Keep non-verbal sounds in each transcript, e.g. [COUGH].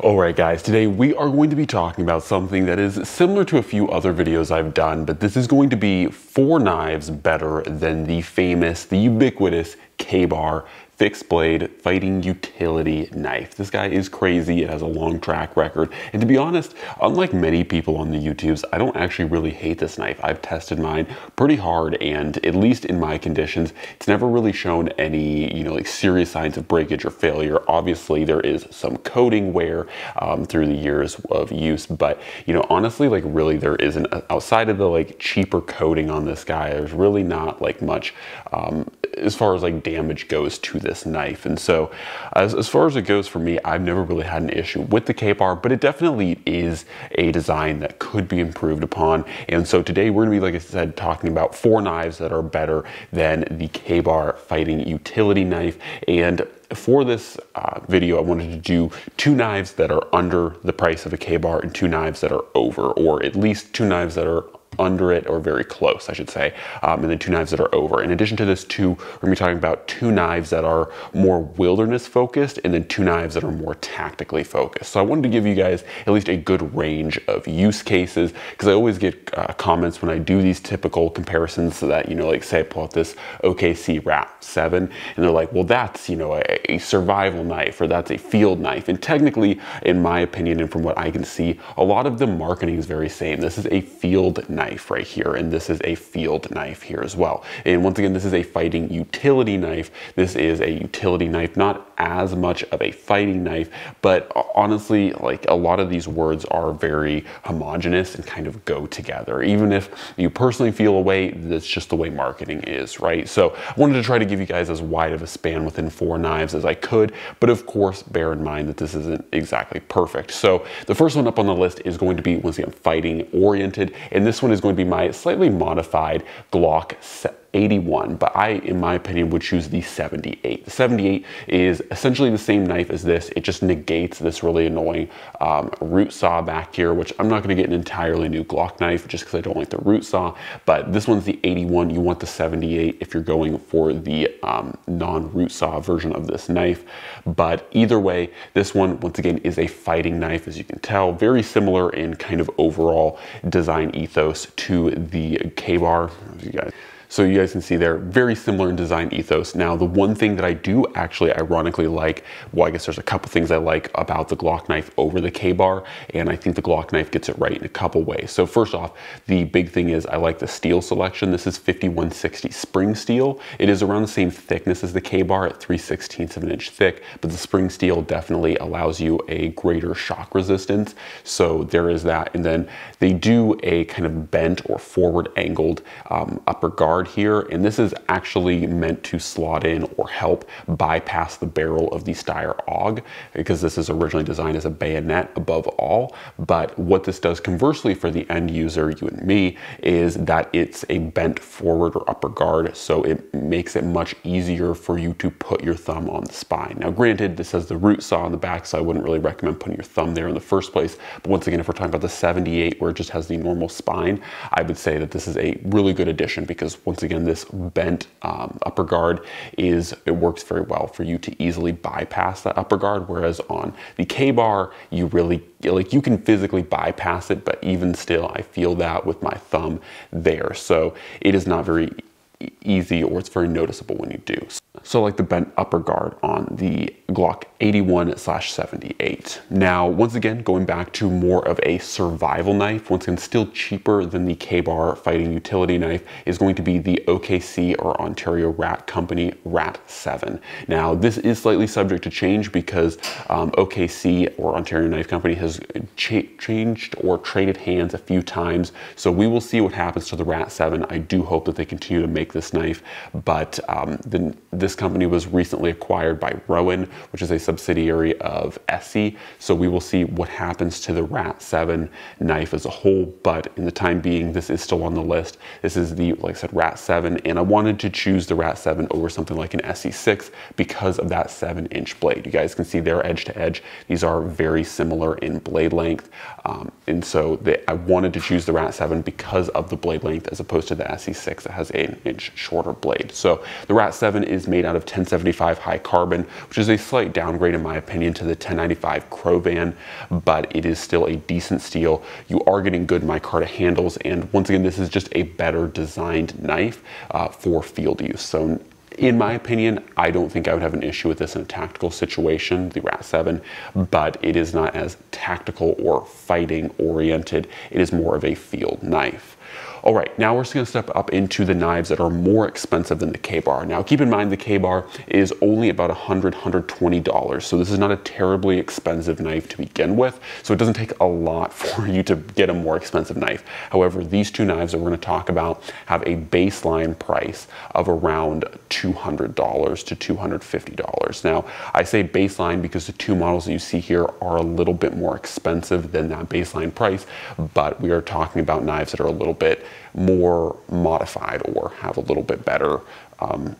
Alright guys, today we are going to be talking about something that is similar to a few other videos I've done, but this is going to be four knives better than the famous, the ubiquitous Ka-Bar fixed blade fighting utility knife. This guy is crazy. It has a long track record. And to be honest, unlike many people on the YouTubes, I don't actually really hate this knife. I've tested mine pretty hard and at least in my conditions, it's never really shown any, you know, like serious signs of breakage or failure. Obviously there is some coating wear um, through the years of use, but you know, honestly, like really there isn't outside of the like cheaper coating on this guy, there's really not like much um, as far as like damage goes to this knife. And so as, as far as it goes for me, I've never really had an issue with the K-bar, but it definitely is a design that could be improved upon. And so today we're gonna be, like I said, talking about four knives that are better than the K-bar fighting utility knife. And for this uh, video, I wanted to do two knives that are under the price of a Ka-Bar and two knives that are over, or at least two knives that are under it or very close, I should say, um, and then two knives that are over. In addition to this two, we're gonna be talking about two knives that are more wilderness focused and then two knives that are more tactically focused. So I wanted to give you guys at least a good range of use cases because I always get uh, comments when I do these typical comparisons so that, you know, like say I pull out this OKC Rat 7 and they're like, well, that's, you know, a, a survival knife or that's a field knife. And technically, in my opinion and from what I can see, a lot of the marketing is very same. This is a field knife knife right here, and this is a field knife here as well. And once again, this is a fighting utility knife. This is a utility knife, not as much of a fighting knife, but honestly, like a lot of these words are very homogenous and kind of go together. Even if you personally feel a way, that's just the way marketing is, right? So I wanted to try to give you guys as wide of a span within four knives as I could, but of course, bear in mind that this isn't exactly perfect. So the first one up on the list is going to be, once again, fighting oriented, and this one is going to be my slightly modified Glock 81, but I, in my opinion, would choose the 78. The 78 is essentially the same knife as this. It just negates this really annoying um, root saw back here, which I'm not gonna get an entirely new Glock knife just because I don't like the root saw, but this one's the 81. You want the 78 if you're going for the um, non-root saw version of this knife. But either way, this one, once again, is a fighting knife, as you can tell, very similar in kind of overall design ethos to the K-Bar. You guys so you guys can see they're very similar in design ethos. Now, the one thing that I do actually ironically like, well, I guess there's a couple things I like about the Glock knife over the K-bar, and I think the Glock knife gets it right in a couple ways. So first off, the big thing is I like the steel selection. This is 5160 spring steel. It is around the same thickness as the K-bar at 3 16ths of an inch thick, but the spring steel definitely allows you a greater shock resistance. So there is that. And then they do a kind of bent or forward angled um, upper guard here, and this is actually meant to slot in or help bypass the barrel of the Steyr AUG because this is originally designed as a bayonet above all. But what this does conversely for the end user, you and me, is that it's a bent forward or upper guard, so it makes it much easier for you to put your thumb on the spine. Now, granted, this has the root saw on the back, so I wouldn't really recommend putting your thumb there in the first place. But once again, if we're talking about the 78 where it just has the normal spine, I would say that this is a really good addition because once again, this bent um, upper guard is, it works very well for you to easily bypass that upper guard. Whereas on the K-bar, you really, like you can physically bypass it, but even still, I feel that with my thumb there. So it is not very easy or it's very noticeable when you do. So like the bent upper guard on the Glock 81 slash 78. Now, once again, going back to more of a survival knife, once again, still cheaper than the Ka-Bar fighting utility knife is going to be the OKC or Ontario Rat Company Rat 7. Now, this is slightly subject to change because um, OKC or Ontario Knife Company has cha changed or traded hands a few times. So we will see what happens to the Rat 7. I do hope that they continue to make this knife, but um, the, this company was recently acquired by Rowen, which is a subsidiary of ESEE. So we will see what happens to the Rat 7 knife as a whole, but in the time being, this is still on the list. This is the, like I said, Rat 7, and I wanted to choose the Rat 7 over something like an ESEE 6 because of that 7 inch blade. You guys can see they're edge to edge. These are very similar in blade length, um, and so they, I wanted to choose the Rat 7 because of the blade length as opposed to the ESEE 6 that has 8 inch inch shorter blade. So the Rat 7 is made out of 1075 high carbon, which is a slight downgrade in my opinion to the 1095 CroVan, but it is still a decent steel. You are getting good micarta handles, and once again, this is just a better designed knife uh, for field use. So in my opinion, I don't think I would have an issue with this in a tactical situation, the Rat 7, but it is not as tactical or fighting oriented. It is more of a field knife. All right, now we're just gonna step up into the knives that are more expensive than the K-Bar. Now keep in mind the K-Bar is only about $100, $120. So this is not a terribly expensive knife to begin with. So it doesn't take a lot [LAUGHS] for you to get a more expensive knife. However, these two knives that we're gonna talk about have a baseline price of around $200 to $250. Now, I say baseline because the two models that you see here are a little bit more expensive than that baseline price, but we are talking about knives that are a little bit more modified or have a little bit better um,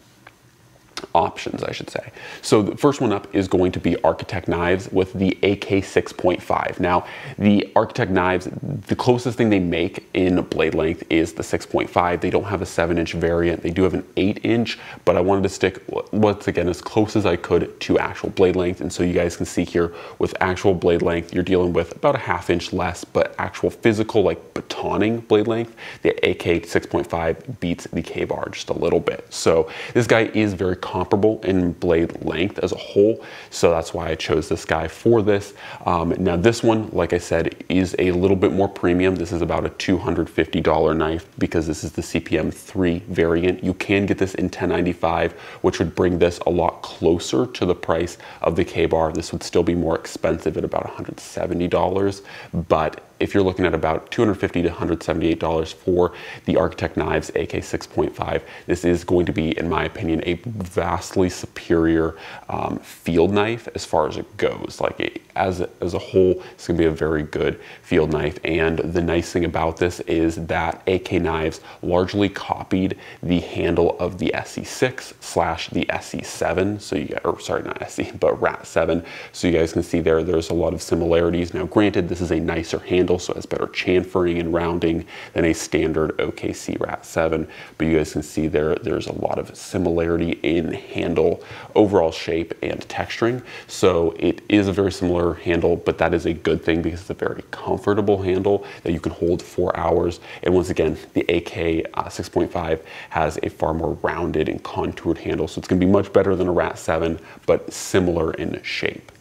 options, I should say. So the first one up is going to be Architect knives with the AK 6.5. Now, the Architect knives, the closest thing they make in blade length is the 6.5. They don't have a 7-inch variant. They do have an 8-inch, but I wanted to stick, once again, as close as I could to actual blade length. And so you guys can see here, with actual blade length, you're dealing with about a half inch less, but actual physical, like batoning blade length, the AK 6.5 beats the K-Bar just a little bit. So this guy is very comparable in blade length as a whole. So that's why I chose this guy for this. Um, now this one, like I said, is a little bit more premium. This is about a $250 knife because this is the CPM 3 variant. You can get this in 1095, which would bring this a lot closer to the price of the K-Bar. This would still be more expensive at about $170, but if you're looking at about 250 to $178 for the Architect Knives AK 6.5, this is going to be, in my opinion, a vastly superior um, field knife as far as it goes. Like it, as, a, as a whole, it's gonna be a very good field knife. And the nice thing about this is that AK Knives largely copied the handle of the ESEE 6 slash the ESEE 7. So you get, or sorry, not SE, but RAT 7. So you guys can see there, there's a lot of similarities. Now granted, this is a nicer handle handle, so has better chamfering and rounding than a standard OKC Rat 7. But you guys can see there, there's a lot of similarity in handle, overall shape, and texturing. So it is a very similar handle, but that is a good thing because it's a very comfortable handle that you can hold for hours. And once again, the AK uh, 6.5 has a far more rounded and contoured handle, so it's gonna be much better than a Rat 7, but similar in shape.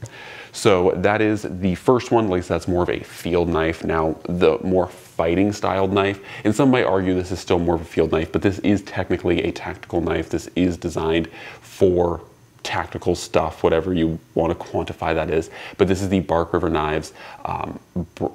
So that is the first one, at least that's more of a field knife. Now the more fighting styled knife, and some might argue this is still more of a field knife, but this is technically a tactical knife. This is designed for tactical stuff, whatever you want to quantify that is. But this is the Bark River Knives um,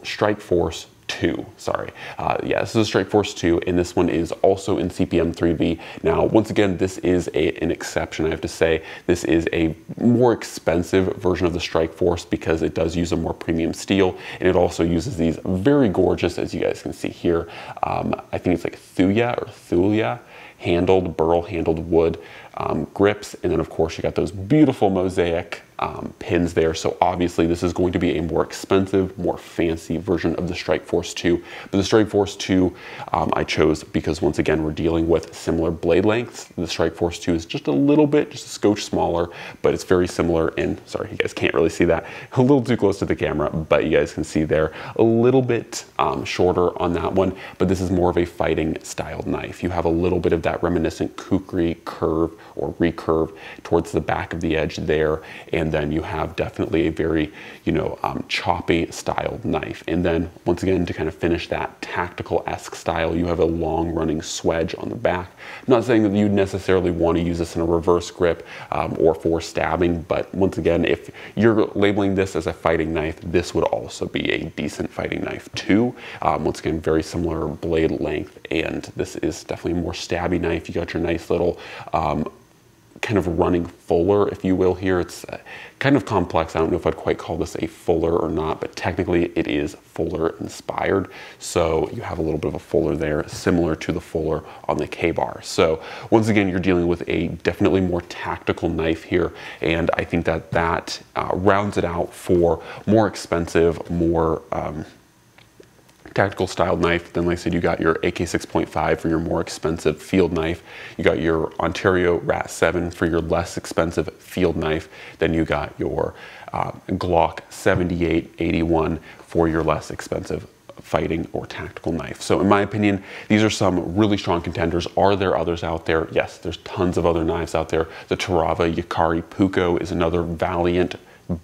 Strike Force 2, sorry. Uh, yeah, this is a Strike Force 2, and this one is also in CPM 3V. Now, once again, this is a, an exception, I have to say. This is a more expensive version of the Strike Force because it does use a more premium steel, and it also uses these very gorgeous, as you guys can see here, um, I think it's like Thuya or Thulia handled, burl handled wood um, grips. And then of course you got those beautiful mosaic um, pins there. So obviously this is going to be a more expensive, more fancy version of the Strike Force 2. But the Strike Force 2 um, I chose because once again, we're dealing with similar blade lengths. The Strike Force 2 is just a little bit, just a scotch smaller, but it's very similar in, sorry, you guys can't really see that, a little too close to the camera, but you guys can see there a little bit um, shorter on that one, but this is more of a fighting styled knife. You have a little bit of that reminiscent kukri curve or recurve towards the back of the edge there, and then you have definitely a very, you know, um, choppy styled knife. And then once again, to kind of finish that tactical-esque style, you have a long running swedge on the back. I'm not saying that you'd necessarily want to use this in a reverse grip um, or for stabbing, but once again, if you're labeling this as a fighting knife, this would also be a decent fighting knife too. Um, once again, very similar blade length, and this is definitely a more stabby knife. You got your nice little um, kind of running fuller, if you will, here. It's uh, kind of complex. I don't know if I'd quite call this a fuller or not, but technically it is fuller inspired. So you have a little bit of a fuller there, similar to the fuller on the K-bar. So once again, you're dealing with a definitely more tactical knife here. And I think that that uh, rounds it out for more expensive, more um, tactical styled knife. Then, like I said, you got your AK 6.5 for your more expensive field knife. You got your Ontario Rat 7 for your less expensive field knife. Then you got your uh, Glock 7881 for your less expensive fighting or tactical knife. So in my opinion, these are some really strong contenders. Are there others out there? Yes, there's tons of other knives out there. The Terävä Jääkäripuukko is another valiant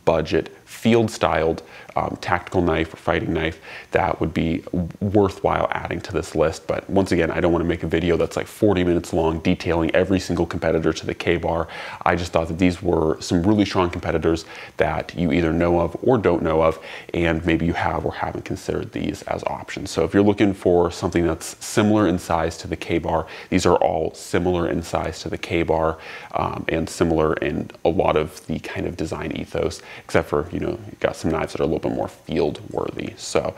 budget field styled um, tactical knife or fighting knife that would be worthwhile adding to this list. But once again, I don't want to make a video that's like 40 minutes long detailing every single competitor to the K-bar. I just thought that these were some really strong competitors that you either know of or don't know of, and maybe you have or haven't considered these as options. So if you're looking for something that's similar in size to the K-bar, these are all similar in size to the K-bar um, and similar in a lot of the kind of design ethos, except for, you know, you got some knives that are a little bit more field worthy. So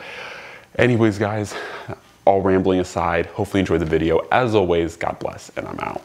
anyways, guys, all rambling aside, hopefully enjoy the video. As always, God bless, and I'm out.